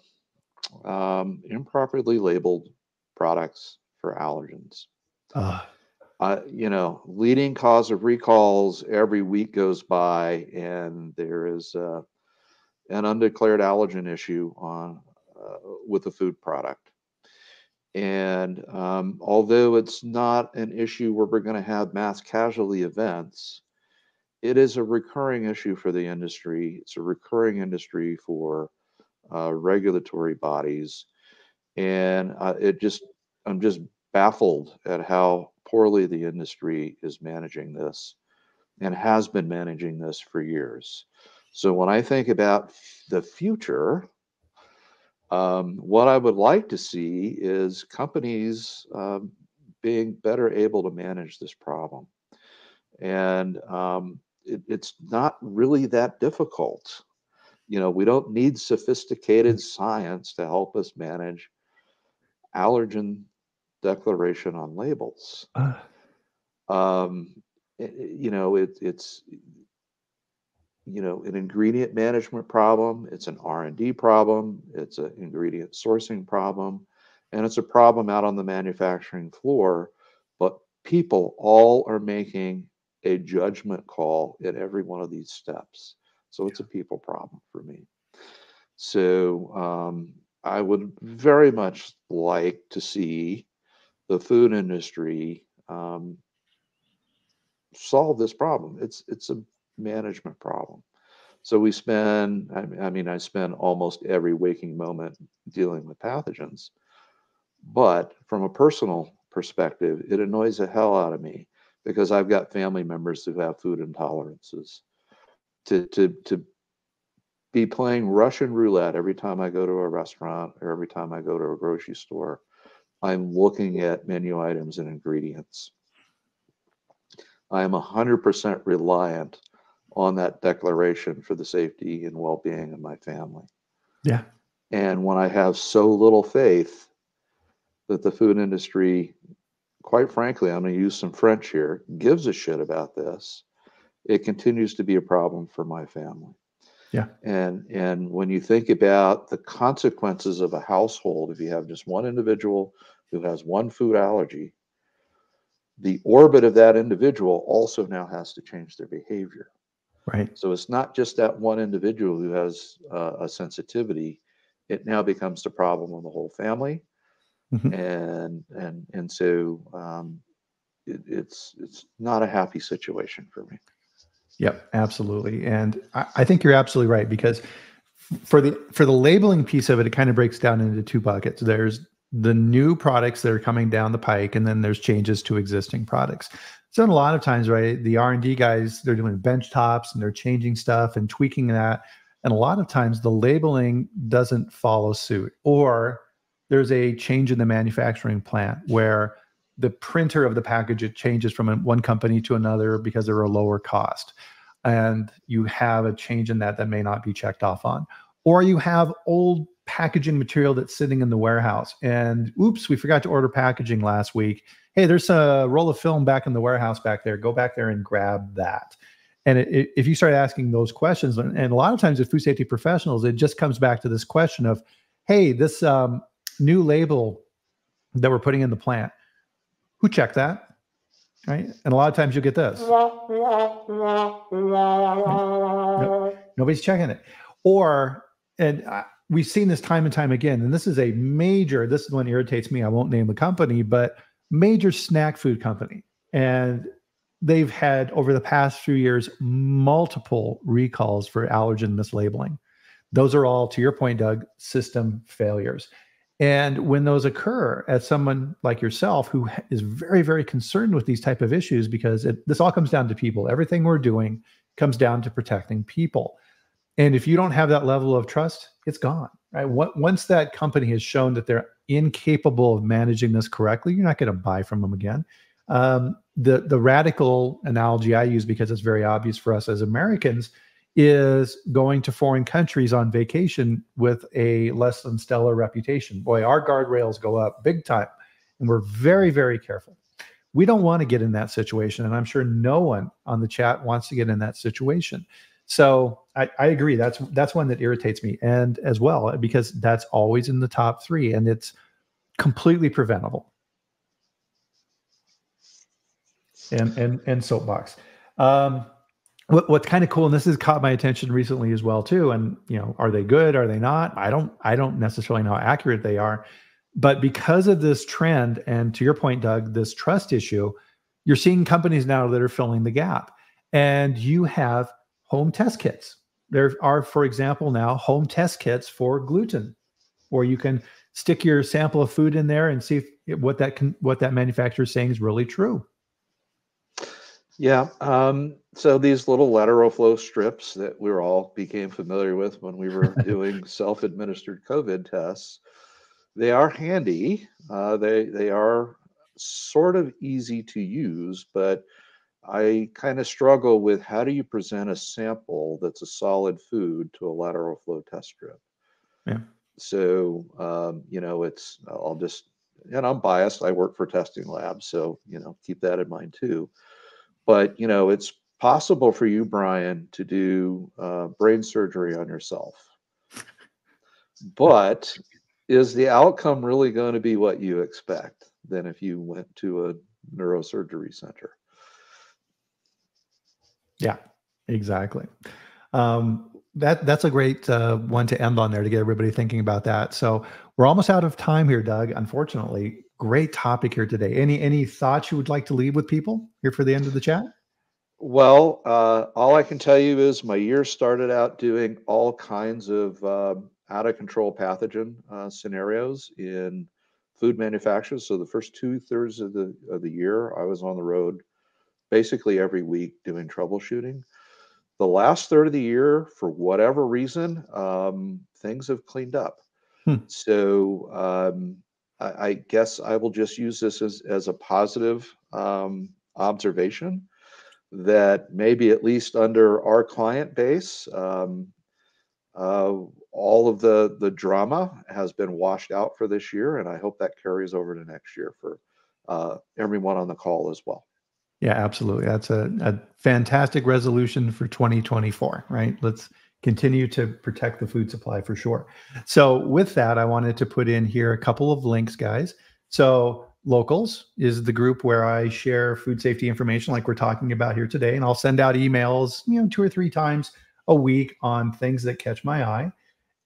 um, improperly labeled products for allergens. Uh. Uh, you know, leading cause of recalls every week goes by, and there is uh, an undeclared allergen issue on uh, with a food product. And um, although it's not an issue where we're going to have mass casualty events, it is a recurring issue for the industry. It's a recurring industry for uh, regulatory bodies, and uh, it just I'm just baffled at how poorly the industry is managing this, and has been managing this for years. So when I think about the future, um, what I would like to see is companies um, being better able to manage this problem. And um, it, it's not really that difficult. You know, we don't need sophisticated science to help us manage allergen declaration on labels. Uh. Um, it, you know, it, it's you know an ingredient management problem. It's an R and D problem. It's an ingredient sourcing problem, and it's a problem out on the manufacturing floor. But people all are making a judgment call at every one of these steps. So it's a people problem for me. So um, I would very much like to see the food industry um, solve this problem. It's it's a management problem. So we spend, I mean, I spend almost every waking moment dealing with pathogens. But from a personal perspective, it annoys the hell out of me because I've got family members who have food intolerances. To to to be playing Russian roulette every time I go to a restaurant or every time I go to a grocery store, I'm looking at menu items and ingredients. I am 100% reliant on that declaration for the safety and well being of my family. Yeah. And when I have so little faith that the food industry, quite frankly, I'm going to use some French here, gives a shit about this, it continues to be a problem for my family. Yeah. And and when you think about the consequences of a household, if you have just one individual who has one food allergy, the orbit of that individual also now has to change their behavior. Right. So it's not just that one individual who has uh, a sensitivity; it now becomes the problem of the whole family, mm-hmm. and and and so um, it, it's it's not a happy situation for me. Yep, absolutely, and I, I think you're absolutely right because for the for the labeling piece of it, it kind of breaks down into two buckets. There's the new products that are coming down the pike and then there's changes to existing products so a lot of times right the r&d guys they're doing bench tops and they're changing stuff and tweaking that and a lot of times the labeling doesn't follow suit or there's a change in the manufacturing plant where the printer of the package it changes from one company to another because they're a lower cost and you have a change in that that may not be checked off on or you have old packaging material that's sitting in the warehouse. And oops, we forgot to order packaging last week. Hey, there's a roll of film back in the warehouse back there. Go back there and grab that. And it, it, if you start asking those questions, and, a lot of times with food safety professionals, it just comes back to this question of, hey, this um, new label that we're putting in the plant, who checked that? Right. And a lot of times you'll get this. Nobody's checking it. Or, and I, we've seen this time and time again, and this is a major. This is one irritates me. I won't name the company, but major snack food company, and they've had over the past few years multiple recalls for allergen mislabeling. Those are all, to your point, Doug, system failures. And when those occur at someone like yourself who is very, very concerned with these type of issues, because it, this all comes down to people. Everything we're doing comes down to protecting people. And if you don't have that level of trust, it's gone. Right. Once that company has shown that they're incapable of managing this correctly, you're not going to buy from them again. Um, the the radical analogy I use because it's very obvious for us as Americans is going to foreign countries on vacation with a less than stellar reputation. Boy, our guardrails go up big time, and we're very very careful. We don't want to get in that situation, and I'm sure no one on the chat wants to get in that situation. So I, I agree. That's that's one that irritates me, and as well because that's always in the top three, and it's completely preventable. And and and soapbox. Um, what, what's kind of cool, and this has caught my attention recently as well too. And you know, are they good? Are they not? I don't I don't necessarily know how accurate they are, but because of this trend, and to your point, Doug, this trust issue, you're seeing companies now that are filling the gap, and you have home test kits. There are, for example, now home test kits for gluten, where you can stick your sample of food in there and see if, what that can, what that manufacturer is saying is really true. Yeah. Um, so these little lateral flow strips that we all became familiar with when we were doing self-administered COVID tests, they are handy. Uh, they they are sort of easy to use, but I kind of struggle with how do you present a sample that's a solid food to a lateral flow test strip. Yeah. So um, you know, it's I'll just and I'm biased. I work for testing labs, so you know, keep that in mind too. But you know, it's possible for you, Bryan, to do uh, brain surgery on yourself. But is the outcome really going to be what you expect than if you went to a neurosurgery center? Yeah, exactly. Um, that that's a great uh, one to end on there to get everybody thinking about that. So we're almost out of time here, Doug. Unfortunately, great topic here today. Any any thoughts you would like to leave with people here for the end of the chat? Well, uh, all I can tell you is my year started out doing all kinds of um, out of control pathogen uh, scenarios in food manufacturers. So the first two thirds of the of the year, I was on the road basically every week doing troubleshooting. The last third of the year, for whatever reason, um, things have cleaned up. Hmm. So um, I, I, guess I will just use this as, as a positive um, observation that maybe at least under our client base, um, uh, all of the the drama has been washed out for this year, and I hope that carries over to next year for uh, everyone on the call as well. Yeah, absolutely. That's a, a fantastic resolution for 2024, right? Let's continue to protect the food supply for sure. So, with that, I wanted to put in here a couple of links, guys. So, Locals is the group where I share food safety information like we're talking about here today. And I'll send out emails, you know, two or three times a week on things that catch my eye.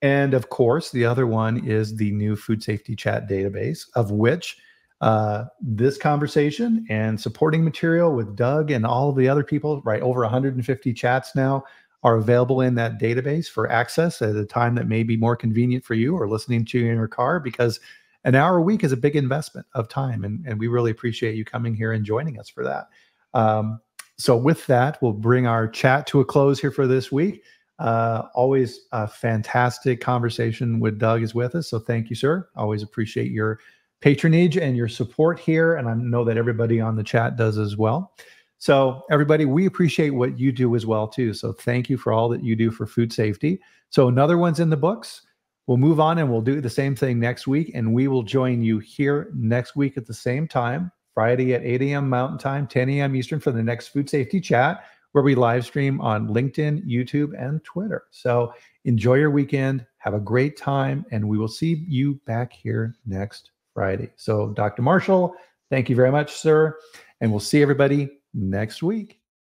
And of course, the other one is the new food safety chat database, of which uh, this conversation and supporting material with Doug and all of the other people, right? Over 150 chats now are available in that database for access at a time that may be more convenient for you or listening to in your car because an hour a week is a big investment of time. And, and we really appreciate you coming here and joining us for that. Um, so, with that, we'll bring our chat to a close here for this week. Uh, always a fantastic conversation with Doug is with us. So, thank you, sir. Always appreciate your patronage and your support here. And I know that everybody on the chat does as well. So, everybody, we appreciate what you do as well too. So, thank you for all that you do for food safety. So, another one's in the books. We'll move on and we'll do the same thing next week. And we will join you here next week at the same time, Friday at 8 a.m. Mountain Time, 10 a.m. Eastern for the next food safety chat, where we live stream on LinkedIn, YouTube, and Twitter. So, enjoy your weekend. Have a great time. And we will see you back here next Friday. So, Dr. Marshall, thank you very much, sir. And we'll see everybody next week.